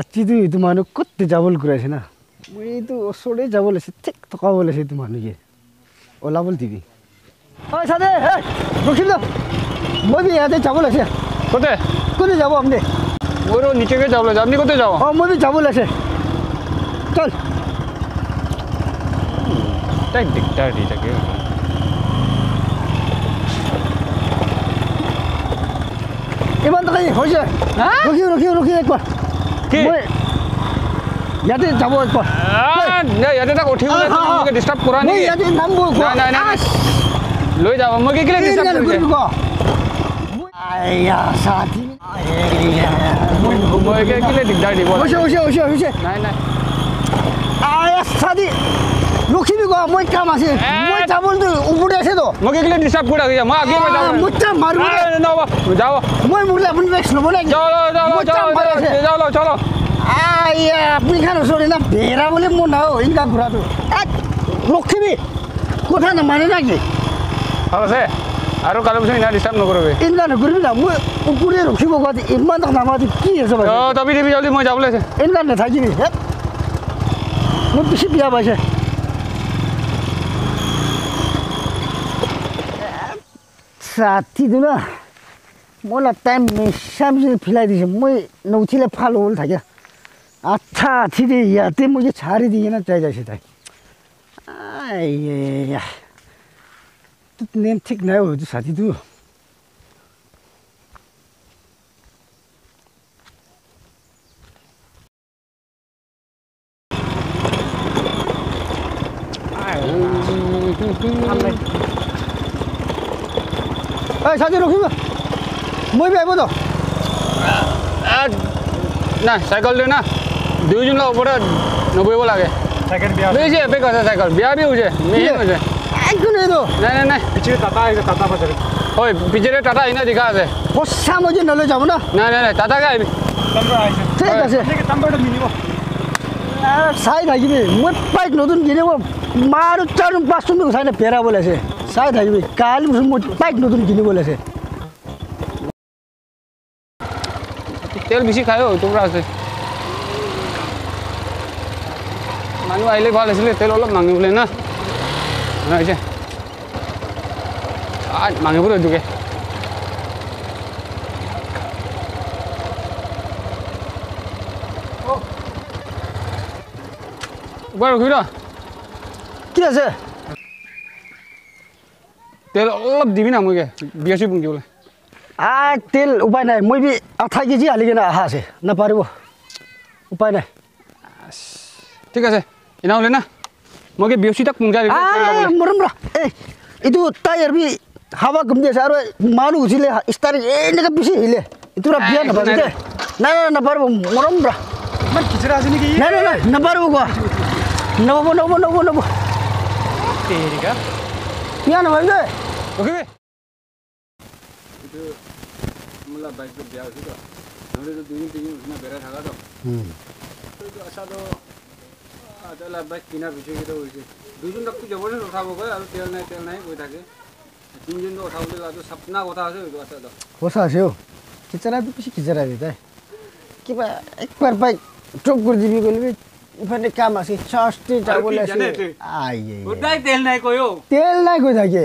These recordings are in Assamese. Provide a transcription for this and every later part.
আজিতো এইটো মানুহ ক'ত যাবলৈ ঘূৰাইছে না মই এইটো ওচৰতে যাব লাগিছে ঠিক টকাব লাগিছে এইটো মানুহকে ওলাবলৈ দিবি হয় চাদে ৰখিম ন মই বি ইয়াতে যাব লাগিছে কোথায় কোনে যাব আপুনি মোৰো নিচেকে যাব লাগে আপনি কোথায় যাও অঁ মই বি যাব লাগিছে চল তাই দিগদাৰ দি থাকে ইমান টকা হৈছে হা? ৰখি ৰখি ৰখি একবাৰ কি? ইয়াতে যাব ইয়াতে তাক তোমালোকে ডিষ্টাৰ্ব কৰা নাই নাই লৈ যাব। মই কি কেলে ডিষ্টাৰ্ব দিগদাৰ দিব নাই নাই। ৰখিবি ক মই কাম আছে। মই যাবলৈ ওপৰতে আছে তো। মই কি কেলে ডিষ্টাৰ্ব কৰি ৰাখিছে মই আগে মই মুঠা মাৰিব দে। যাও মই মৰিলে আপুনি বেছ ল'ব নেকি যাও যাও মই যাও যাম বাৰু আছে। যাও যাও চলো আয়া আপুনি খান ওচৰতে না বেৰা বুলি মোৰ নাও ইনকা ঘূৰাটো এক, ৰখিবি কথা নামানে নাকি ভাল আছে আৰু কালি পিছত ইনা ডিষ্টাৰ্ব নকৰিবি ইনকা নকৰিবি না মই ওপৰতে ৰখিব ইমান টকা নামাতি কি আছে বাৰু অঁ তবি দিবি জলদি মই যাবলৈ আছে ইনকা নাথাকিবি হে মোৰ বেছি বিয়া পাইছে না मलाई टाइम सामसँग फिलाइदिएछ म नौथीलाई फालो ओल थाक्यो अच्छा दे या त्यो म चाहिँ छारिदिएन चाहिरहेछ त आइ नेम ठिक नआयो साथी तु साथी रोकिनु মই বি আহিব তো নাই চাইকেল দিওঁ না দুয়োজনৰ ওপৰতে নবহিব লাগে। চাইকেল বিয়া বেছি এপেক আছে চাইকেল। বিয়া বি হৈছে মেহিন হৈছে একো নাই তো। নাই নাই নাই। পিছিয়ে টাটা আহিছে টাটা বাজারে হয় পিছেৰে টাটা ইনা দেখা আছে। সঁচা মই যে নলৈ যাব না? নাই নাই নাই টাটাকে আহিবি। নাম্বার আহিছে। ঠিক আছে। এনেকে নাম্বাৰটো মিলিব। আহ, চাই থাকিবি। মই বাইক নতুন কিনিব মাৰ চাৰ পাঁচ তুমি উঠাই নে পেৰাব লাগিছে চাই থাকিবি। কালি মই বাইক নতুন কিনিব লাগিছে তেল বেছি খায় পৰা আছে। মানুহ আহিলে ভাল আছিলে তেল অলপ মাঙিবলৈ না। মানুহ আহিছে। আ, মাঙিবলৈ এইটোকে বাৰু ৰখিবি ৰ। কি আছে? তেল অলপ দিবি না মোকে বিয়া চি পুঙ্কিবলৈ আহ তেল উপায় নাই মই বি আঠা কেজি আলি কিনে অহা আছে নাপাৰিব উপায় নাই ঠিক আছে এনা হ'লে না মই কি বিয়া চি তাক পুংজাই দিব আহ মৰম ৰ এই এইটো টায়াৰ বি হাৱা কমি আছে আৰু মানুহ উঠিলে ষ্টাৰিং এনেকৈ বেছি আহিলে এইটো ৰ বিয়া আহ, নাপাৰিব নাই, দে নাই নাই নাপাৰিব মৰম ৰ ইমান খিচিৰা আছে নেকি নাই নাই নাই নাপাৰিব কোৱা নব নব নব নব তেৰিকা বিয়া নাপাৰিব দেই ৰখিবি মোলা বাইকটো বেয়া হৈছে তো নহ'লেতো দুদিন তিনিদিন উঠিনা বেৰাই থাকাতো এইটো আচাটো তেলা বাইক কিনাৰ পিছকেইটা হৈছে দুজন তাকটো জবৰদস্ত উঠাব কয় আৰু তেল নাই তেল নাই কৈ থাকে তিনিজনটো উঠাবলৈ যোৱাটো চাপনা কথা আছে। এইটো আচাটো সঁচা আছে অ' খিচাৰাটো বেছি খিচাৰা দে তাই? কিবা একবাৰ বাইক ট্ৰপ কৰি দিবি গ'লে ইফালে কাম আছে চাৰ্জটো যাবলৈ আছে তেল নাই কৈ থাকে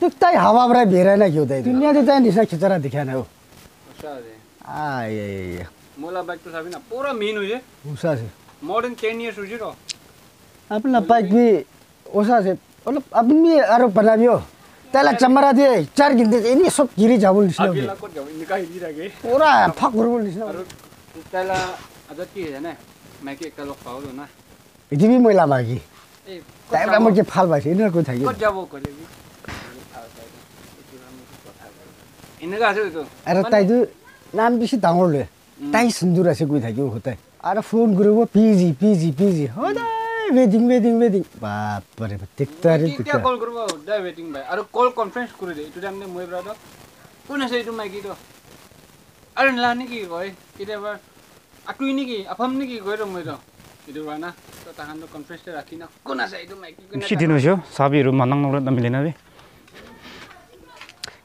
तिक्तै हावाबाट भेरायला घेऊ द्याय दुनियाचे त्या निसा खिचरा दिख्या ना हो. आय मोला बाइक तो साबिना. पूरा मीन हुजे उसा से मोर देन इयर्स हुजे रो अपना बाइक भी उसा से मतलब अपनी अरो बनावियो त्याला चमरा दे चार गिन्दे इनी सब गिरी जावल निस्ना अभी लाको जावल निकाय गिरा गे पूरा फक गुरबल निस्ना त्याला आदत की है ना? मैं के कल खाओ ना? इदी भी महिला मागी. ए टाइम फाल बासी इनर को थागी को जावो? करेगी এনেকুৱা আছে আৰু তাইতো নাম বেছি ডাঙৰ লৈ তাই সুন্দৰ আছে কৈ থাকিব সদায় আৰু ফোন কৰিব P G P G P G সদায় ৱেডিং ৱেডিং ৱেডিং বাপৰে টেক্টাৰে কেতিয়া কল কৰিব সদায় ৱেটিং বাই আৰু কল কনফাৰেঞ্চ কৰি দিয়ে এইটো টাইমতে মই ব্ৰাদক কোন আছে এইটো মাইকীটো আৰু নেলা নেকি কয় কেতিয়াবা আকুই নেকি আফাম নেকি কয় ৰ মই ৰ এইটো পৰা না তো তাহাঁতো কনফাৰেঞ্চটো ৰাখি না কোন আছে এইটো মাইকী কোনে সিদিন হৈছে চাবিहरू মানাং নগৰত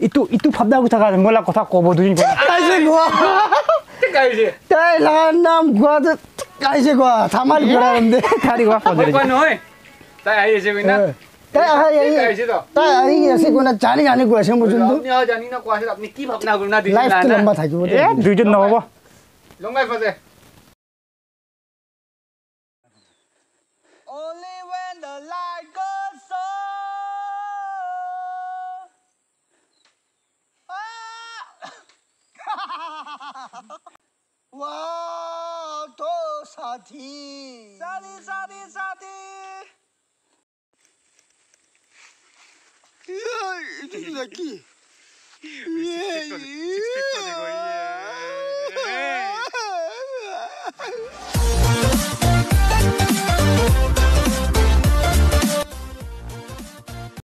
ইটো ইটো ভাবনা কথা কা মোলা কথা কব দুজন কাইছে কোৱা কাইছে তাই লাগাৰ নাম কোৱা কাইছে কোৱা থামাল ঘূৰা দে খাৰি কোৱা মই কোৱা নহয় তাই আহি আছে কইনা তাই আহি আহি কাইছে তো তাই আহি আছে কোৱা জানি জানি কৈ আছে মোৰ যোনটো আপনি আও জানি না কোৱা আপনি কি ভাবনা করুনা দিছেন লাইফটো লম্বা থাকিব দে এ দুজন নহ'ব Longai ফাজে Only when the light 哇多少题咋的咋的咋的这是个滴